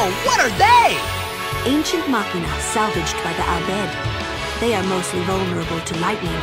Whoa, what are they? Ancient machina salvaged by the Al Bhed. They are mostly vulnerable to lightning.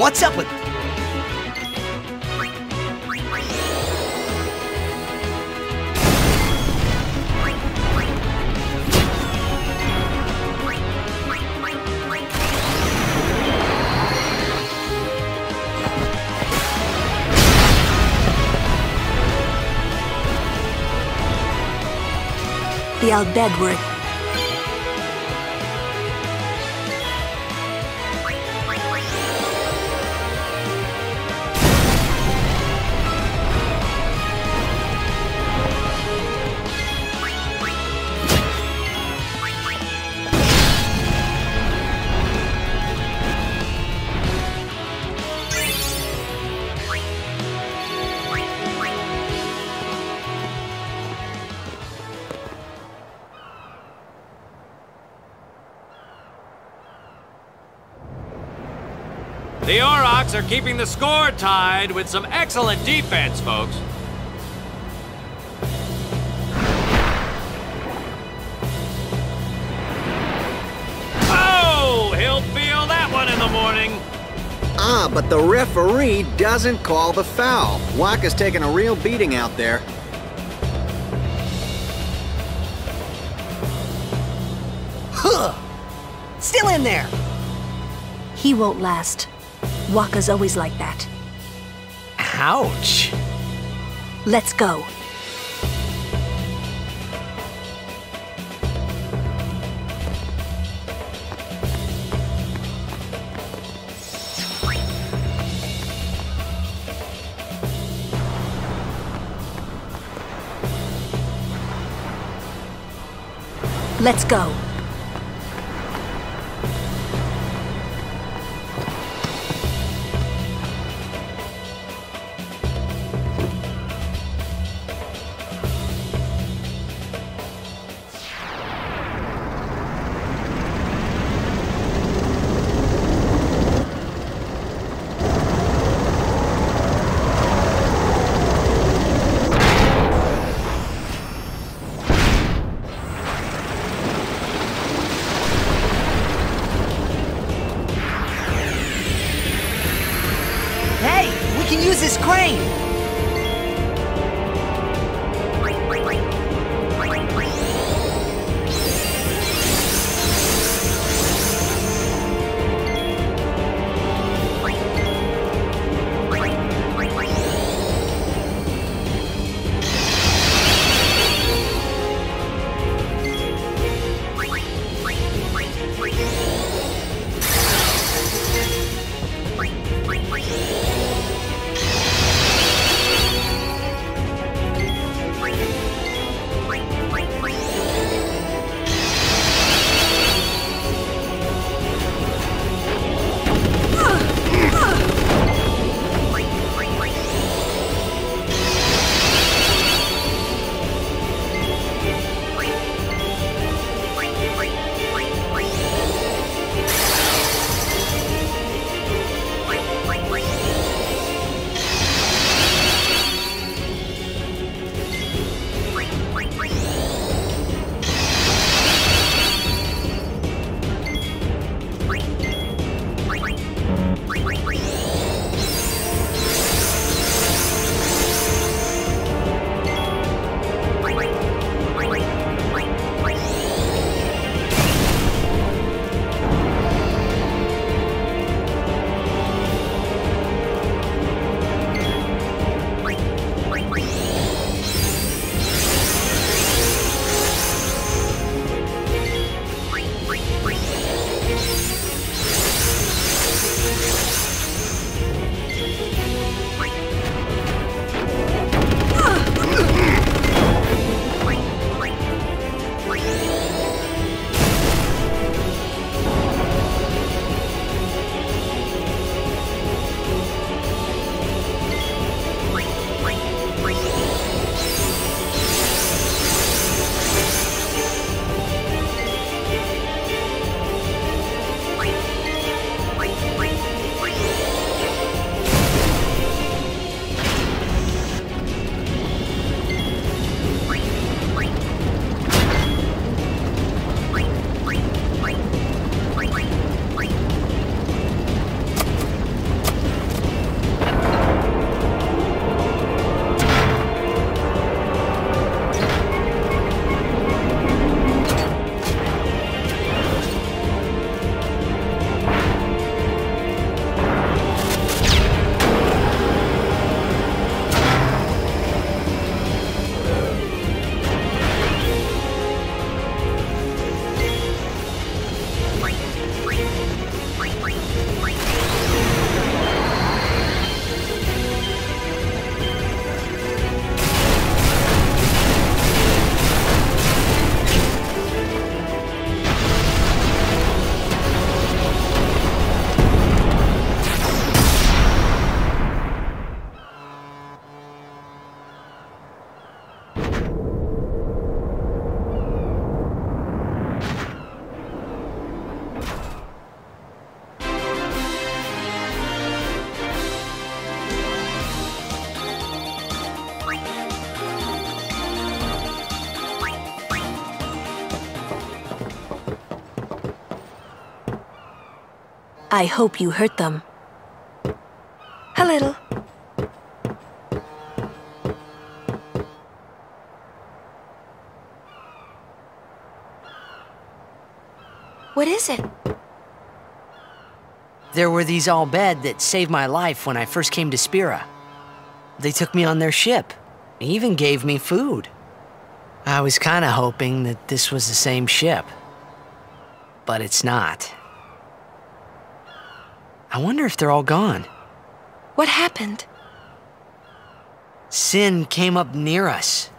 What's up with... The Al Bhed were The Aurochs are keeping the score tied with some excellent defense, folks. Oh, he'll feel that one in the morning. Ah, but the referee doesn't call the foul. Wakka's taking a real beating out there. Huh! Still in there! He won't last. Wakka's always like that. Ouch! Let's go. Let's go. I hope you hurt them. A little. What is it? There were these Al Bhed that saved my life when I first came to Spira. They took me on their ship, even gave me food. I was kind of hoping that this was the same ship. But it's not. I wonder if they're all gone. What happened? Sin came up near us.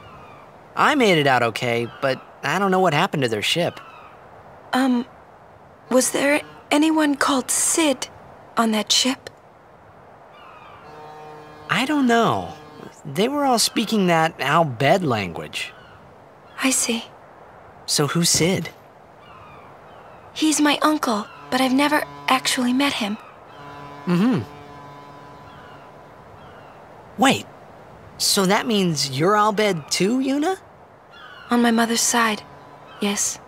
I made it out okay, but I don't know what happened to their ship. Um, was there anyone called Cid on that ship? I don't know. They were all speaking that Al Bhed language. I see. So who's Cid? He's my uncle, but I've never actually met him. Mm-hmm. Wait, so that means you're Al Bhed too, Yuna? On my mother's side, yes.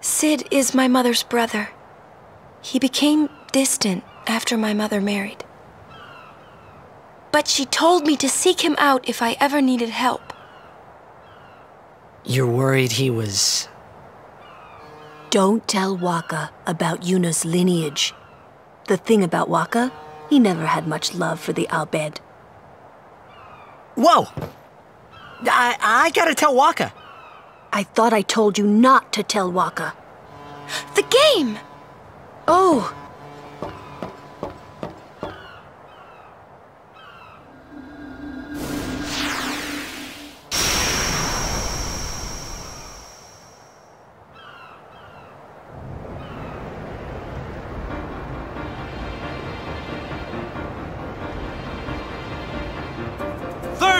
Cid is my mother's brother. He became distant after my mother married. But she told me to seek him out if I ever needed help. You're worried he was. Don't tell Wakka about Yuna's lineage. The thing about Wakka, he never had much love for the Al Bhed. Whoa! I, I gotta tell Wakka. I thought I told you not to tell Wakka. The game! Oh,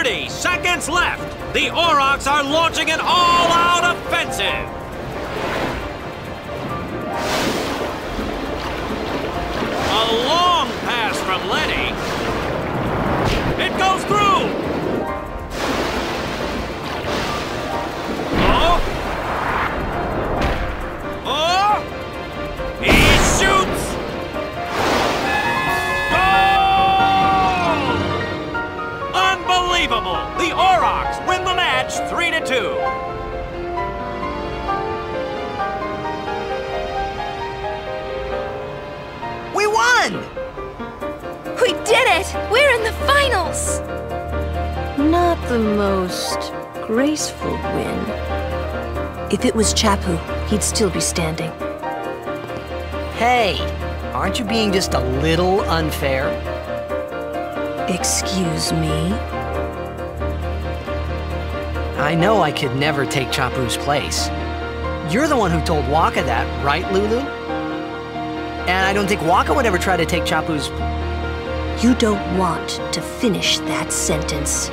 Thirty seconds left. The Aurochs are launching an all-out offensive. A long pass from Letty. It goes through. The Aurochs win the match 3 to 2. We won! We did it! We're in the finals! not the most graceful win. If it was Chapu, he'd still be standing. Hey, aren't you being just a little unfair? Excuse me? I know I could never take Chapu's place. You're the one who told Wakka that, right, Lulu? And I don't think Wakka would ever try to take Chapu's. You don't want to finish that sentence.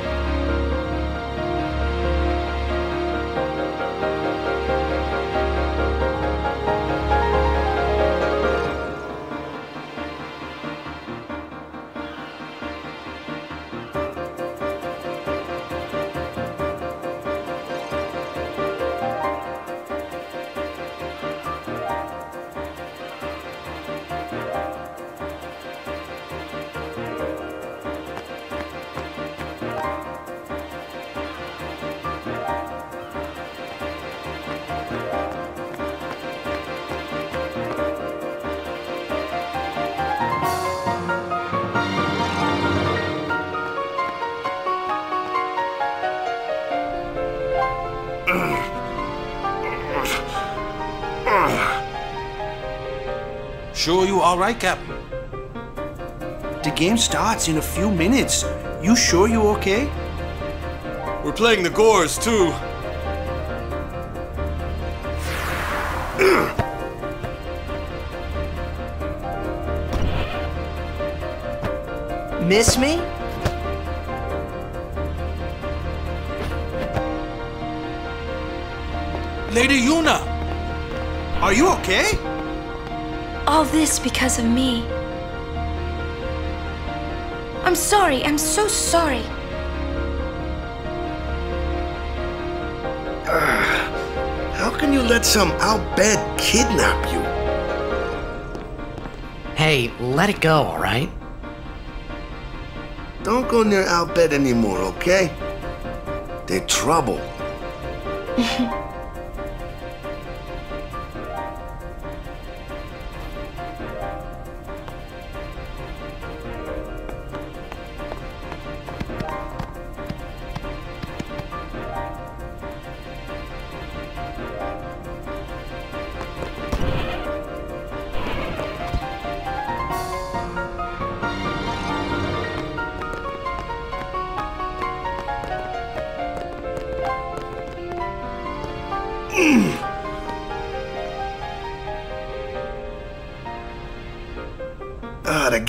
Sure you all right, Captain? The game starts in a few minutes. You sure you okay? We're playing the Goers, too. Miss me? Lady Yuna! Are you okay? All this because of me. I'm sorry, I'm so sorry. How can you let some Al Bhed kidnap you? Hey, let it go, all right? Don't go near Al Bhed anymore, okay? They're trouble.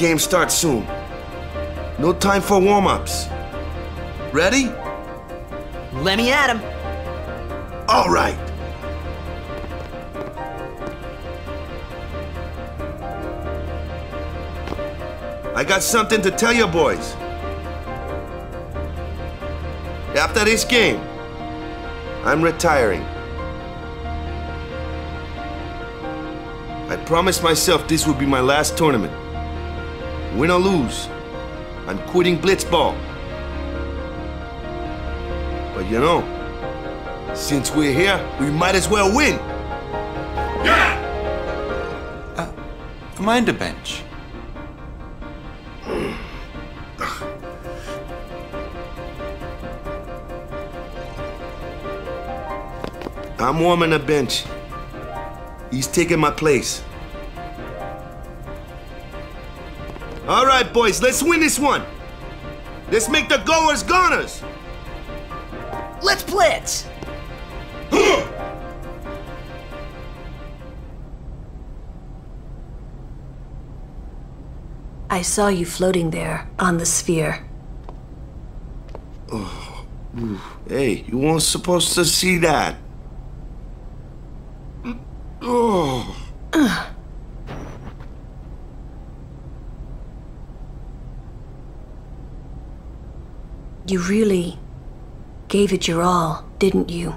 game starts soon. No time for warm-ups. Ready? Let me at him. All right. I got something to tell you boys. After this game, I'm retiring. I promised myself this would be my last tournament. Win or lose, I'm quitting Blitzball. But you know, since we're here, we might as well win. Uh, Mind a bench. I'm warming the bench. He's taking my place. Boys, let's win this one. Let's make the goers goners. Let's blitz. I saw you floating there on the sphere. Oh, Hey, you weren't supposed to see that. Oh. You really gave it your all, didn't you?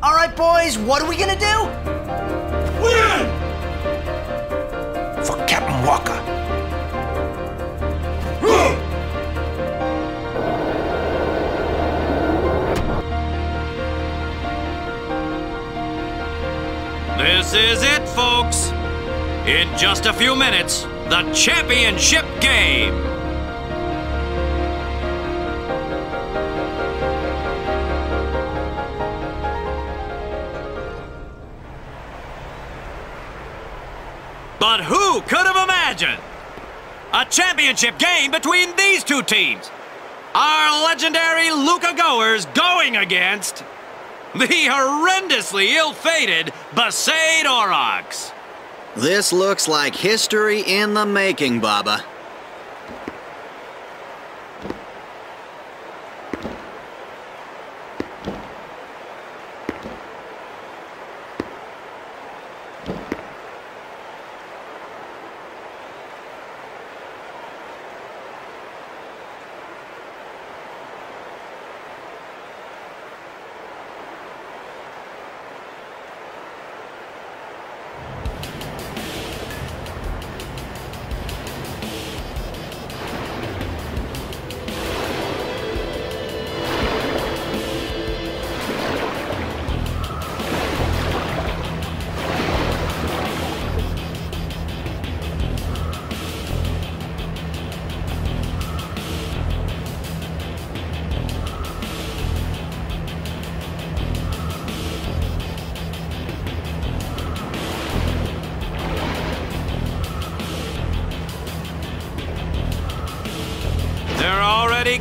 All right, boys, what are we gonna do? Win! For Captain Walker. This is it, folks. In just a few minutes, the championship game. But who could have imagined a championship game between these two teams? Our legendary Luca Goers going against the horrendously ill-fated Besaid Aurochs. This looks like history in the making, Bobba.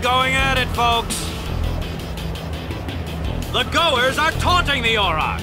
Going at it, folks. The goers are taunting the Aurochs.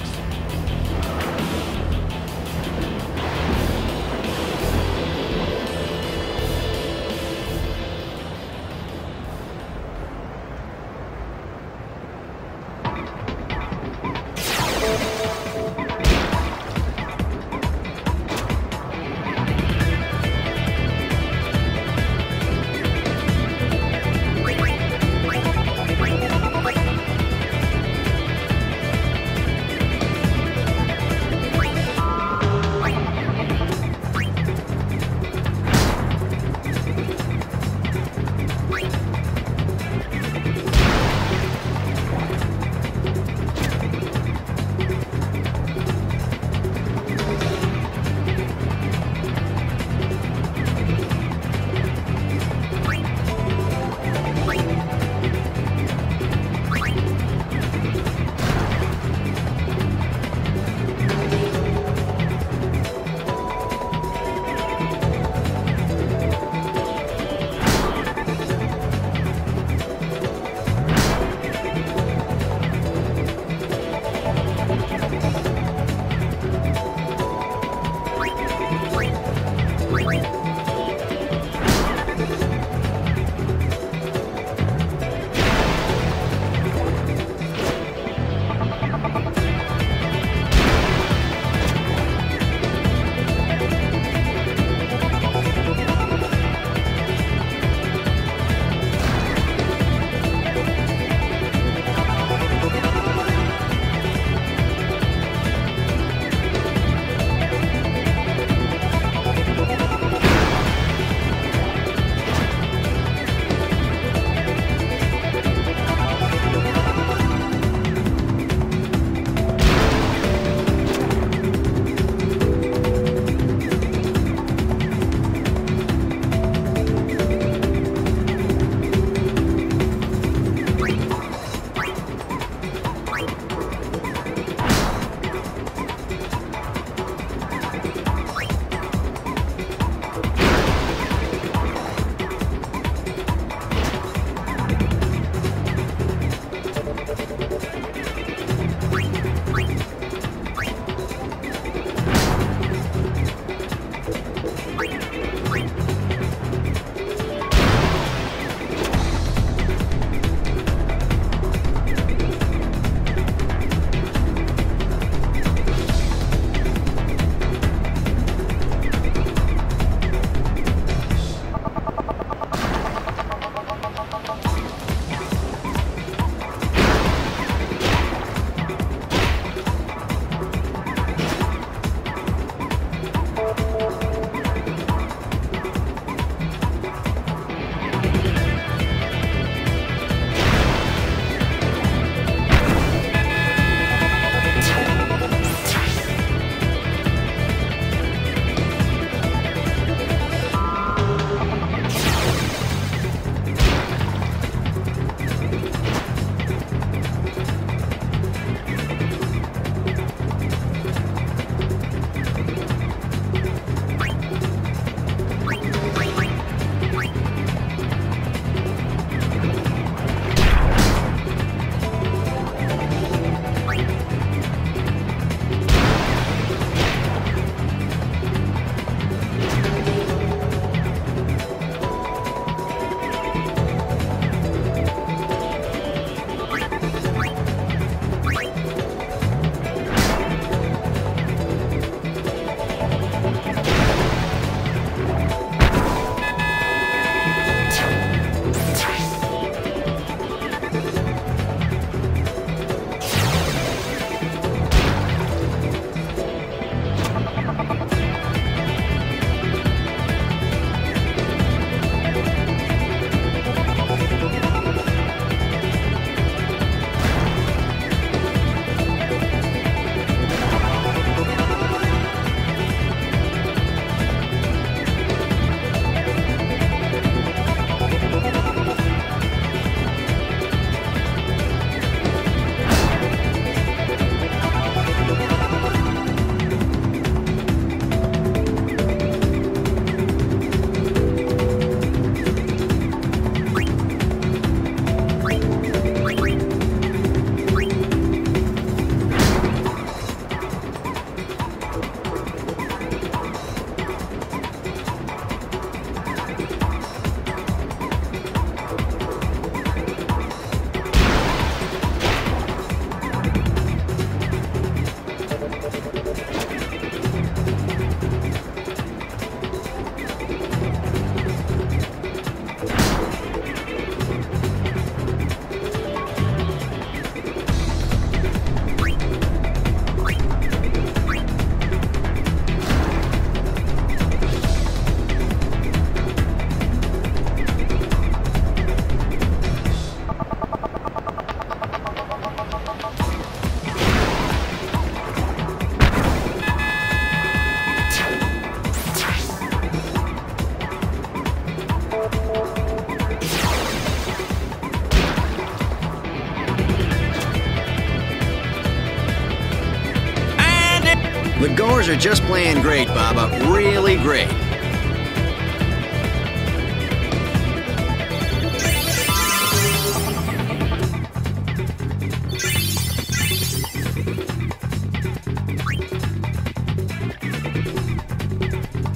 Goers are just playing great, Bobba. Really great.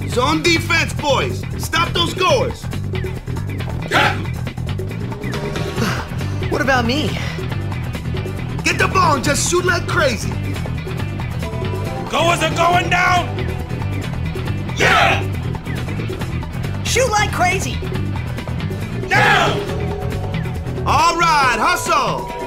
Zone defense, boys! Stop those goers! What about me? Get the ball and just shoot like crazy! Goers are going down! Yeah! Shoot like crazy! Down! All right, hustle!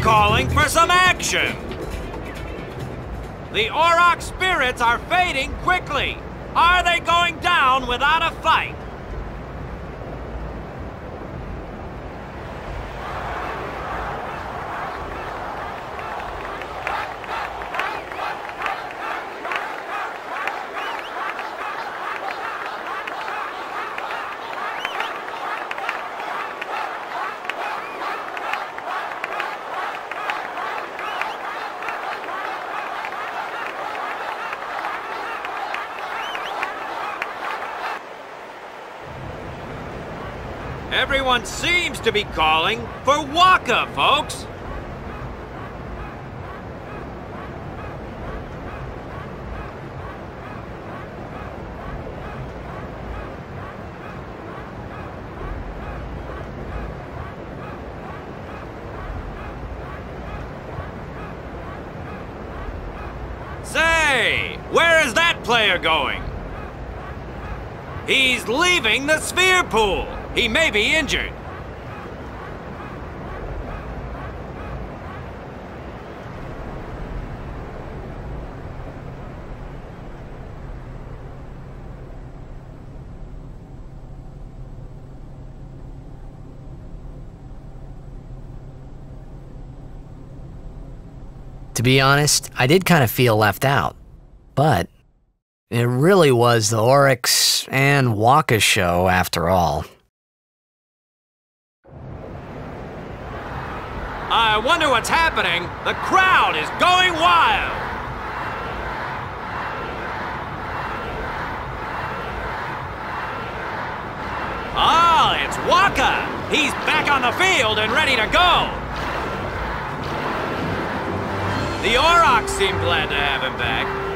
Calling for some action. The Auroch spirits are fading quickly. Are they going down without a fight? Everyone seems to be calling for Wakka, folks. Say, where is that player going? He's leaving the sphere pool. He may be injured. Be honest, I did kind of feel left out. But it really was the Aurochs and Wakka show after all. I wonder what's happening. The crowd is going wild. Ah, it's Wakka. He's back on the field and ready to go. The Aurochs seem glad to have him back.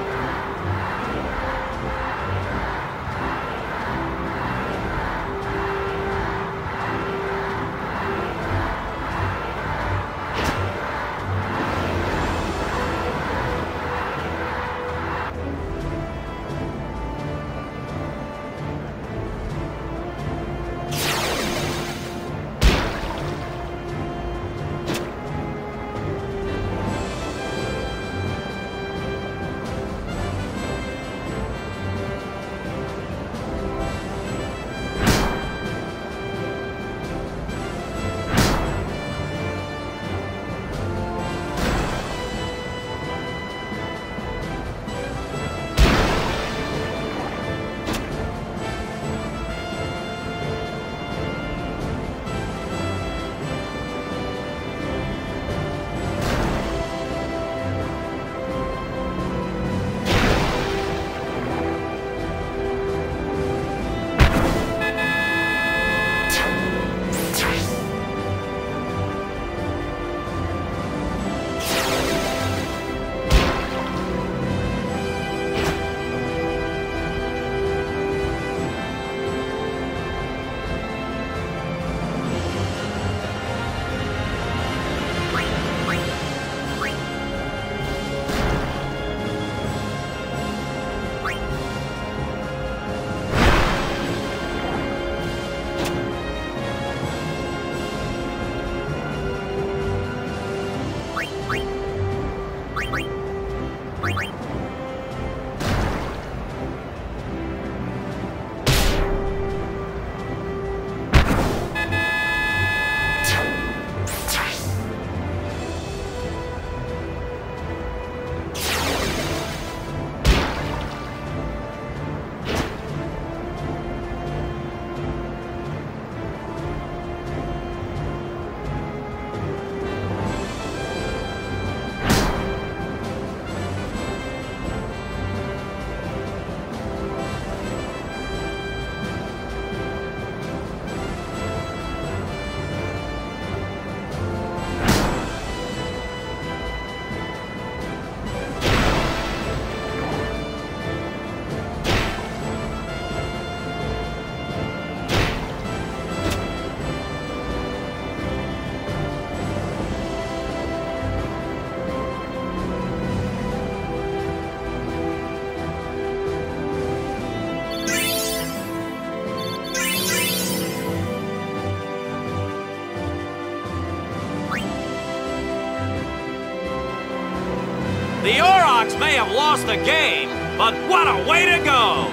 May have lost the game, but what a way to go!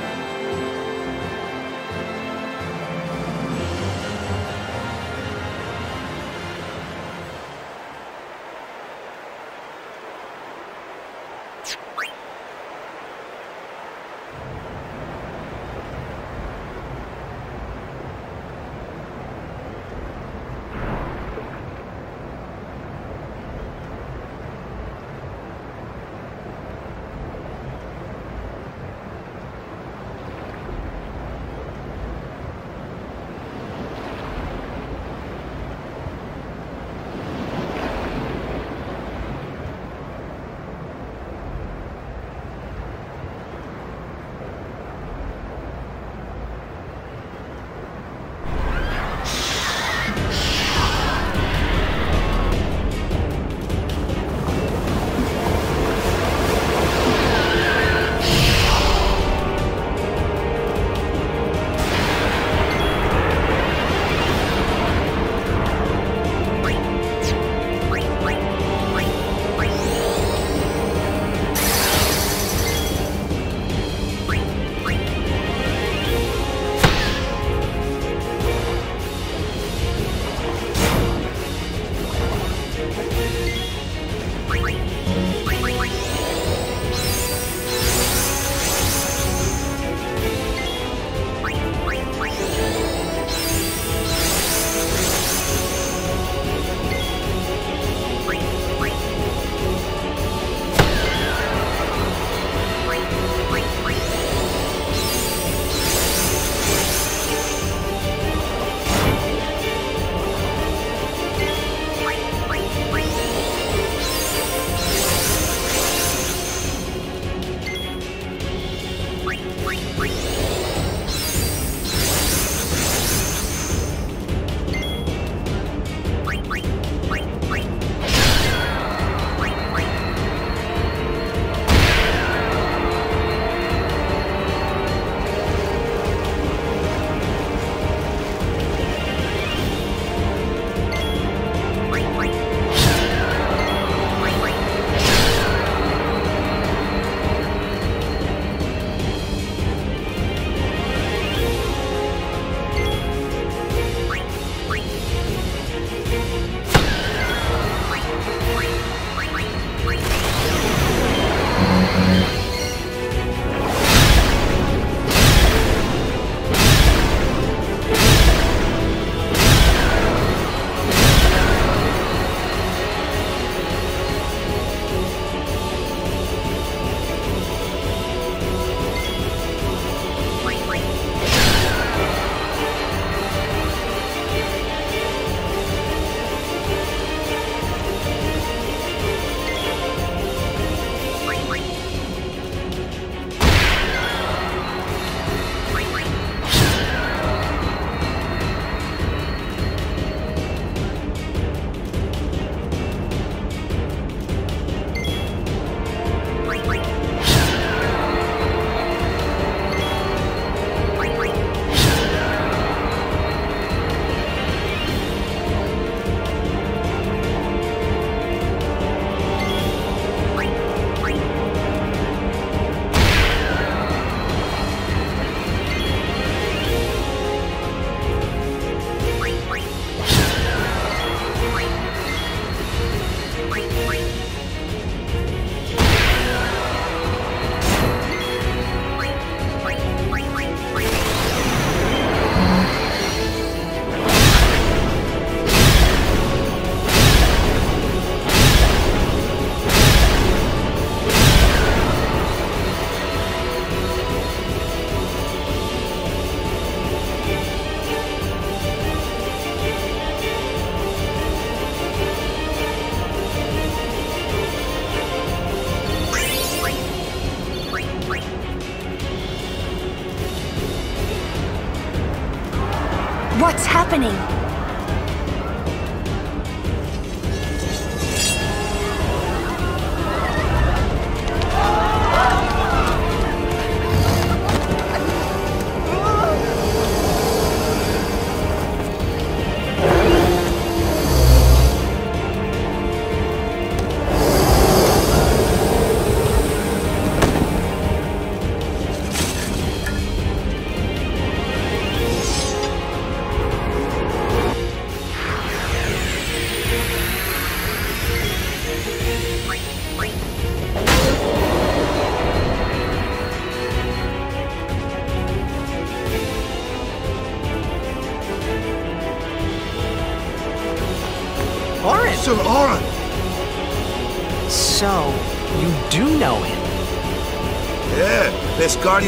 What's happening?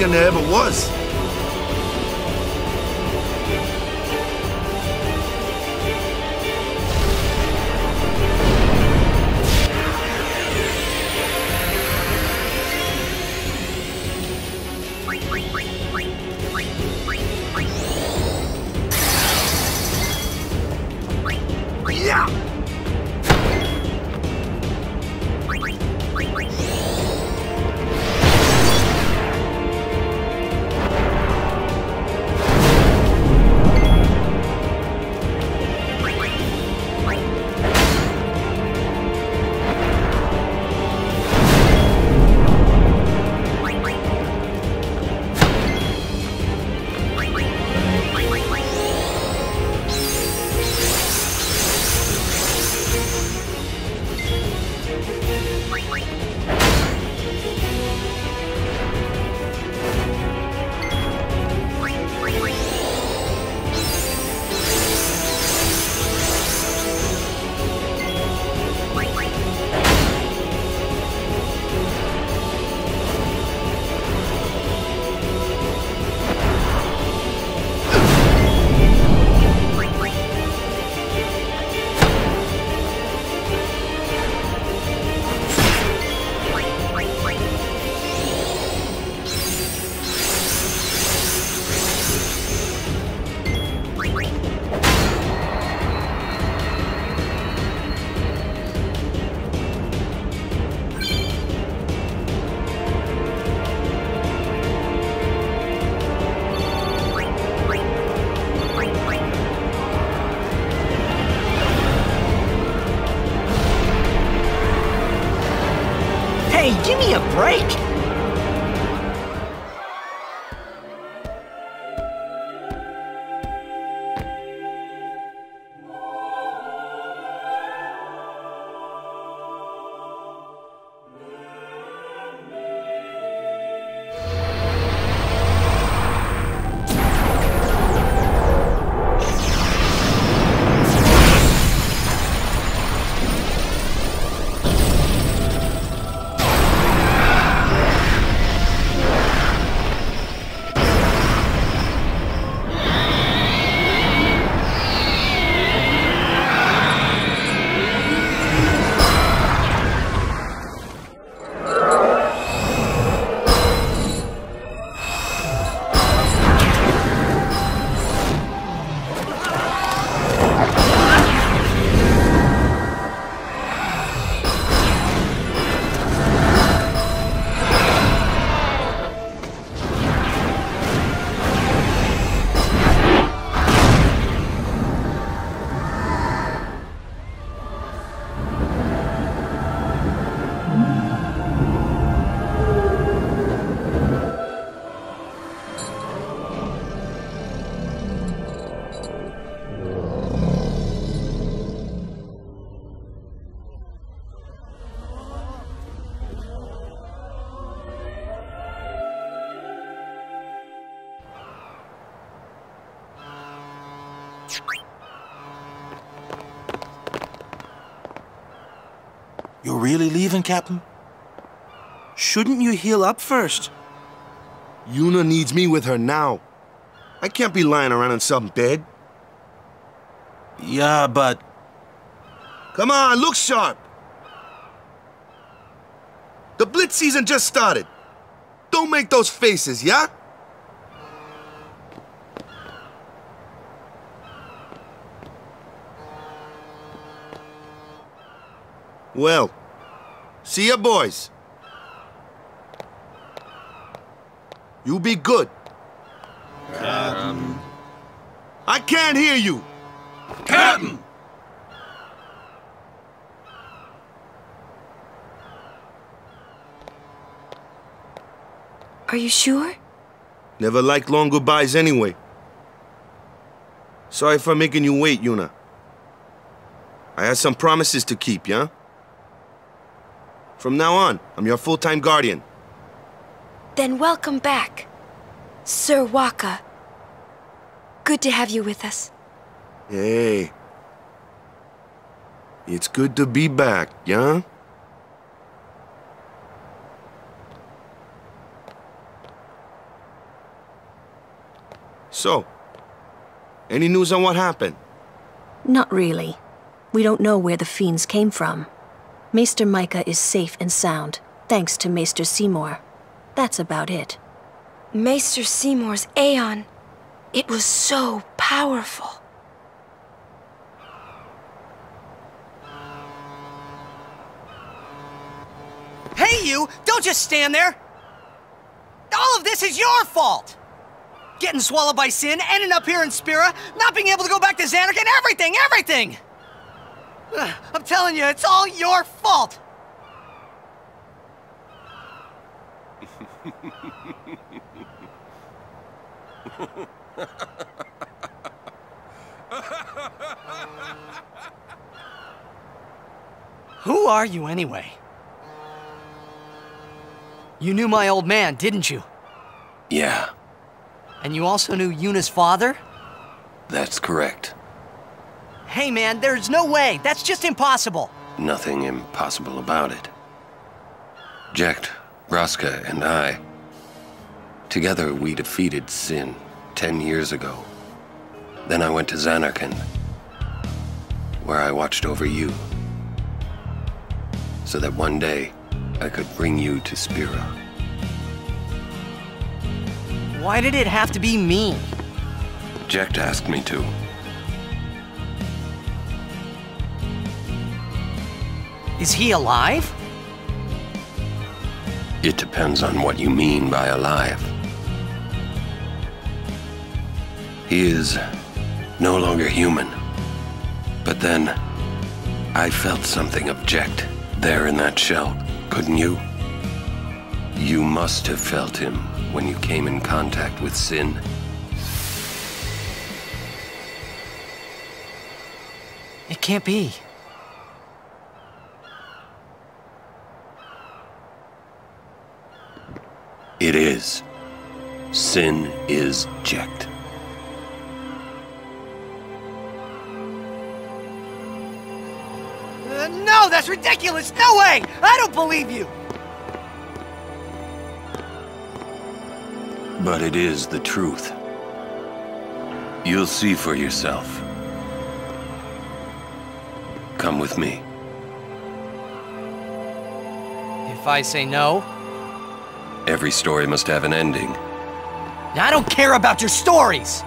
Best guardian there really leaving, Captain? Shouldn't you heal up first? Yuna needs me with her now. I can't be lying around in some bed. Yeah, but Come on, look sharp. The Blitz season just started. Don't make those faces, yeah? Well, see ya, boys. You be good. Captain. I can't hear you. Captain! Are you sure? Never liked long goodbyes anyway. Sorry for making you wait, Yuna. I had some promises to keep, yeah? From now on, I'm your full-time guardian. Then welcome back, Sir Wakka. Good to have you with us. Hey. It's good to be back, yeah? So, any news on what happened? Not really. We don't know where the fiends came from. Maester Mika is safe and sound, thanks to Maester Seymour. That's about it. Maester Seymour's Aeon. It was so powerful. Hey, you! Don't just stand there! All of this is your fault! Getting swallowed by sin, ending up here in Spira, not being able to go back to Zanarkand, everything, everything! I'm telling you, it's all your fault! Who are you anyway? You knew my old man, didn't you? Yeah, And you also knew Yuna's father? that's correct. Hey man, there's no way. That's just impossible. Nothing impossible about it. Jecht, Braska, and I. Together we defeated Sin ten years ago. Then I went to Zanarkand, where I watched over you. So that one day I could bring you to Spira. Why did it have to be me? Jecht asked me to. Is he alive? It depends on what you mean by alive. He is no longer human. But then, I felt something of Jecht there in that shell, couldn't you? You must have felt him when you came in contact with Sin. It can't be. It is. Sin is Jecht. Uh, no, that's ridiculous. No way. I don't believe you. But it is the truth. You'll see for yourself. Come with me. If I say no, Every story must have an ending. I don't care about your stories.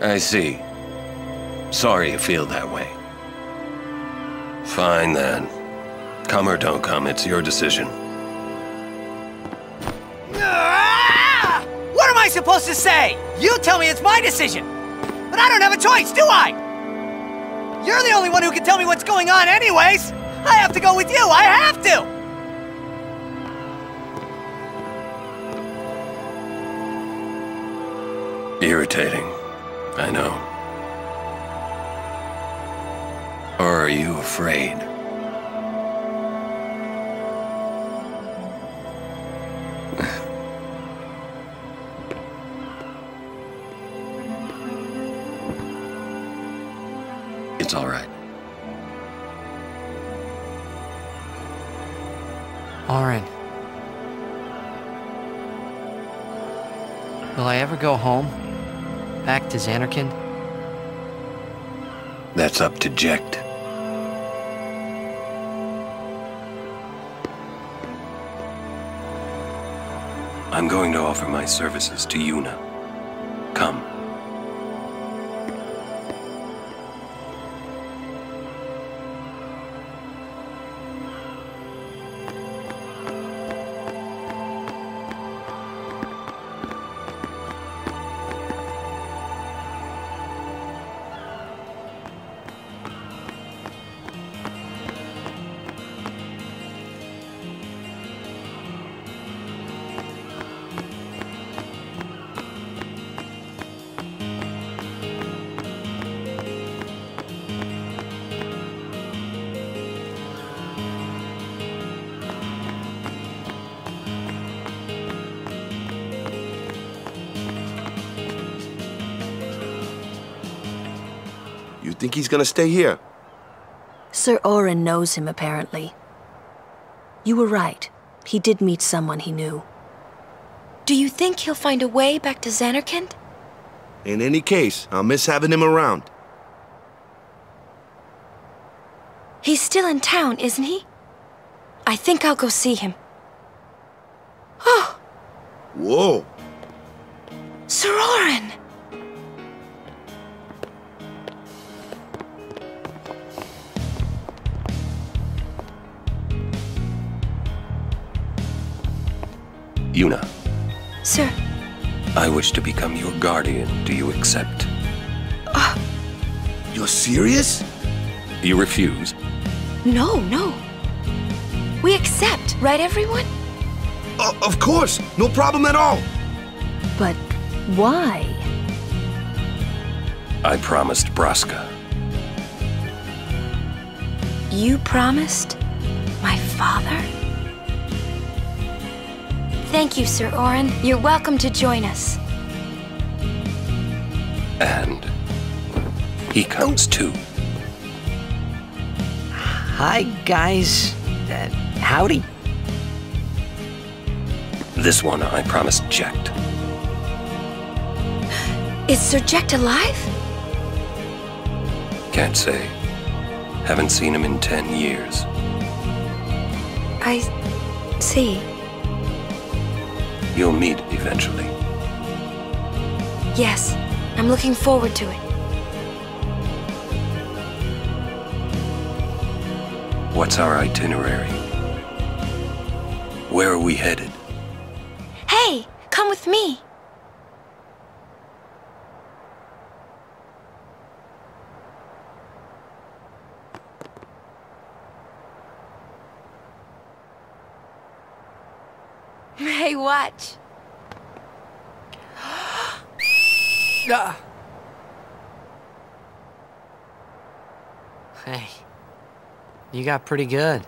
I see. Sorry you feel that way. Fine then. Come or don't come, it's your decision. Ah! What am I supposed to say? You tell me it's my decision. But I don't have a choice, do I? You're the only one who can tell me what's going on anyways. I have to go with you. I have to. Irritating. I know. Or are you afraid? To? That's up to Jecht. I'm going to offer my services to Yuna. Think he's gonna stay here? Sir Auron knows him, apparently. You were right. He did meet someone he knew. Do you think he'll find a way back to Zanarkand? In any case, I'll miss having him around. He's still in town, isn't he? I think I'll go see him. Oh, Whoa. Sir Auron! Yuna, Sir, I wish to become your guardian. Do you accept? Ah. You're serious? You refuse? no, no. We accept, right everyone? O- of course. No problem at all. But why? I promised Braska. You promised? My father? Thank you, Sir Auron. You're welcome to join us. And he comes too. Hi, guys. Uh, howdy. This one I promised Jecht. Is Sir Jecht alive? Can't say. Haven't seen him in ten years. I see. You'll meet eventually. Yes, I'm looking forward to it. What's our itinerary? Where are we headed? Hey, come with me. Hey, watch. Ah. Hey, you got pretty good.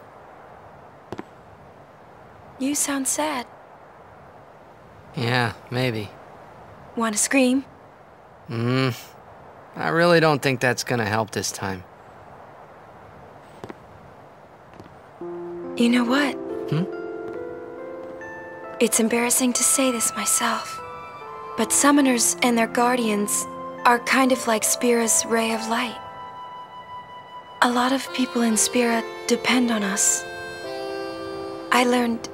You sound sad. Yeah, maybe. Want to scream? Hmm. I really don't think that's gonna help this time. You know what? Hmm? It's embarrassing to say this myself, but summoners and their guardians are kind of like Spira's ray of light. A lot of people in Spira depend on us. I learned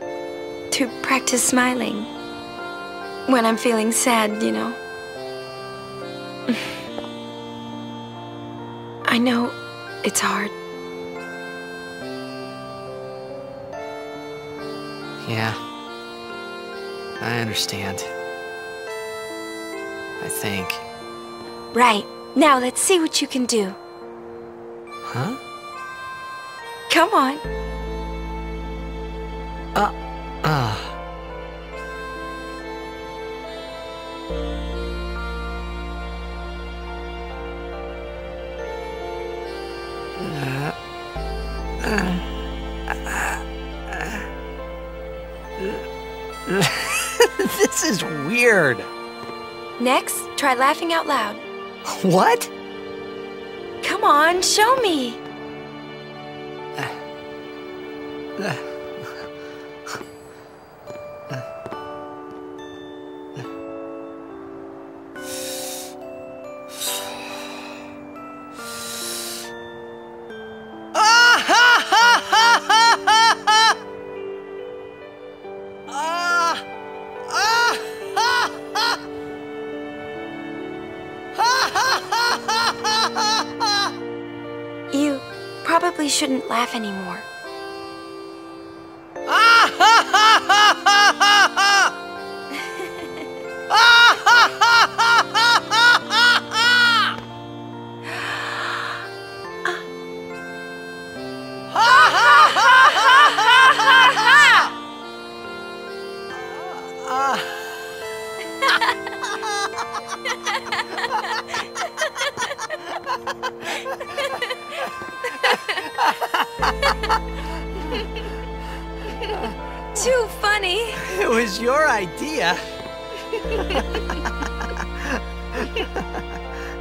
to practice smiling when I'm feeling sad, you know. I know it's hard. Yeah. I understand. I think. Right. Now let's see what you can do. Huh? Come on. Ah. Weird. Next, try laughing out loud. What? Come on, show me.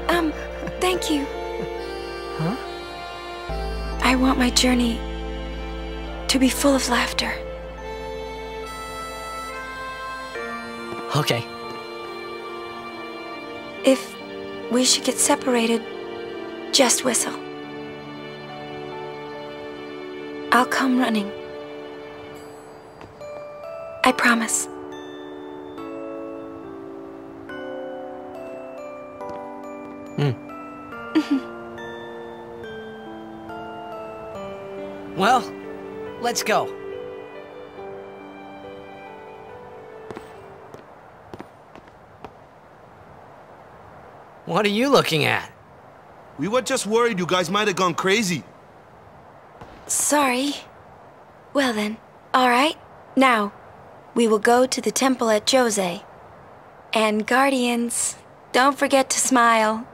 Um, thank you. Huh? I want my journey to be full of laughter. Okay. If we should get separated, just whistle. I'll come running. I promise. Well, let's go. What are you looking at? We were just worried you guys might have gone crazy. Sorry. Well then, alright. Now, we will go to the temple at Djose. And Guardians, don't forget to smile.